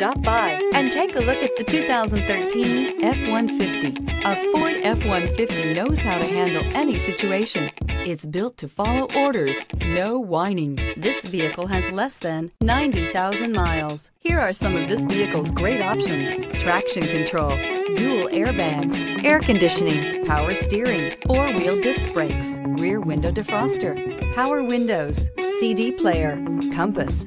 Stop by and take a look at the 2013 F-150. A Ford F-150 knows how to handle any situation. It's built to follow orders, no whining. This vehicle has less than 90,000 miles. Here are some of this vehicle's great options. Traction control, dual airbags, air conditioning, power steering, four-wheel disc brakes, rear window defroster, power windows, CD player, compass.